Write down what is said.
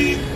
You.